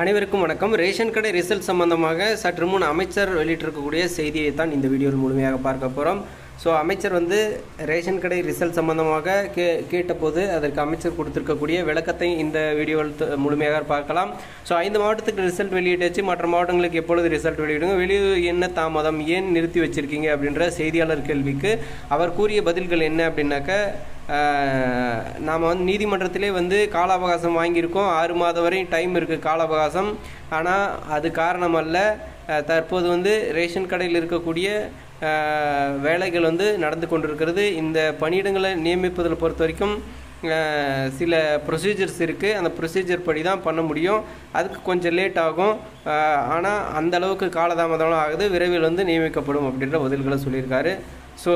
அனைவருக்கும் வணக்கம். ரேஷன் கடை ரிசல்ட் சம்பந்தமாக சற்று முன் அமைச்சர் வெளியிட்டிருக்கக்கூடிய செய்தியை தான் இந்த வீடியோவில் முழுமையாக பார்க்க போகிறோம் ஸோ அமைச்சர் வந்து ரேஷன் கடை ரிசல்ட் சம்பந்தமாக கே கேட்டபோது அதற்கு அமைச்சர் கொடுத்துருக்கக்கூடிய விளக்கத்தை இந்த வீடியோவில் முழுமையாக பார்க்கலாம். ஸோ ஐந்து மாவட்டத்துக்கு ரிசல்ட் வெளியிட்டாச்சு. மற்ற மாவட்டங்களுக்கு எப்பொழுது ரிசல்ட் வெளியிடுங்க? வெளியே என்ன தாமதம்? ஏன் நிறுத்தி வச்சிருக்கீங்க? அப்படின்ற செய்தியாளர் கேள்விக்கு அவர் கூறிய பதில்கள் என்ன அப்படின்னாக்க நாம் வந்து நீதிமன்றத்திலே வந்து கால அவகாசம் வாங்கியிருக்கோம். ஆறு மாதம் வரையும் டைம் இருக்குது கால அவகாசம் ஆனால் அது காரணம் அல்ல தற்போது வந்து ரேஷன் கடையில் இருக்கக்கூடிய வேலைகள் வந்து நடந்து கொண்டிருக்கிறது. இந்த பணியிடங்களை நியமிப்பதில் பொறுத்த வரைக்கும் சில ப்ரொசீஜர்ஸ் இருக்குது அந்த ப்ரொசீஜர் படி தான் பண்ண முடியும். அதுக்கு கொஞ்சம் லேட் ஆகும். ஆனால் அந்த அளவுக்கு காலதாமதம் ஆகுது. விரைவில் வந்து நியமிக்கப்படும் அப்படின்ற பதில்களை சொல்லியிருக்காரு. ஸோ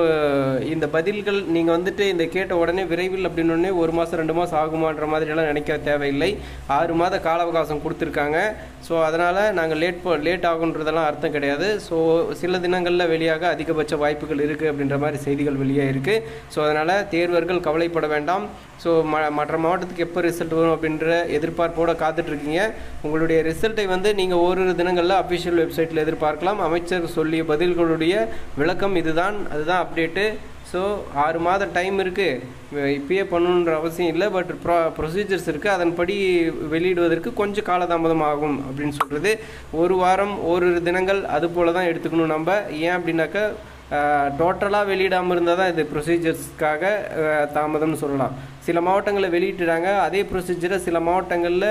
இந்த பதில்கள் நீங்கள் வந்துட்டு இந்த கேட்ட உடனே விரைவில் அப்படின்னு ஒரு மாதம் ரெண்டு மாதம் ஆகுமான்ற மாதிரியெல்லாம் நினைக்க தேவையில்லை. ஆறு மாத கால அவகாசம் கொடுத்துருக்காங்க. ஸோ அதனால் நாங்கள் லேட் போ லேட் ஆகுன்றதெல்லாம் அர்த்தம் கிடையாது. ஸோ சில தினங்களில் வெளியாக அதிகபட்ச வாய்ப்புகள் இருக்குது அப்படின்ற மாதிரி செய்திகள் வெளியாக இருக்குது ஸோ அதனால் தேர்வர்கள் கவலைப்பட வேண்டாம். ஸோ ம மற்ற மாவட்டத்துக்கு எப்போ ரிசல்ட் வரும் அப்படின்ற எதிர்பார்ப்போடு காத்துட்ருக்கீங்க. உங்களுடைய ரிசல்ட்டை வந்து நீங்கள் ஓரிரு தினங்களில் அஃபிஷியல் வெப்சைட்டில் எதிர்பார்க்கலாம். அமைச்சர் சொல்லிய பதில்களுடைய விளக்கம் இதுதான். அதுதான் அப்டேட்டு ஸோ ஆறு மாத டைம் இருக்குது இப்பயே பண்ணணுன்ற அவசியம் இல்லை பட் ப்ரொ ப்ரொசீஜர்ஸ் இருக்குது அதன்படி வெளியிடுவதற்கு கொஞ்சம் காலதாமதம் ஆகும் அப்படின்னு சொல்கிறது ஒரு வாரம் ஓரிரு தினங்கள் அது போல தான் எடுத்துக்கணும் நம்ம. ஏன் அப்படின்னாக்கா டோட்டலாக வெளியிடாமல் இருந்தால் தான் இது ப்ரொசீஜர்ஸ்க்காக தாமதம்னு சொல்லலாம். சில மாவட்டங்களில் வெளியிட்டுறாங்க. அதே ப்ரொசீஜரை சில மாவட்டங்களில்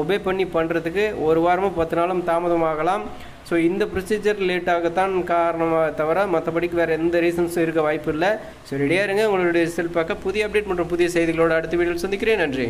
ஒபே பண்ணி பண்ணுறதுக்கு ஒரு வாரமும் பத்து நாளும் தாமதமாகலாம். ஸோ இந்த ப்ரொசீஜர் லேட் ஆகத்தான் காரணமாக தவிர மற்றபடிக்கு வேறு எந்த ரீசன்ஸும் இருக்க வாய்ப்பு இல்லை. ஸோ ரெடியாக இருங்க. உங்களுடைய ரிசல்ட் பார்க்க புதிய அப்டேட் மற்றும் புதிய செய்திகளோட அடுத்த வீடியோவில் சந்திக்கிறேன். நன்றி.